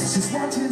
It's is not too